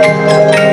Música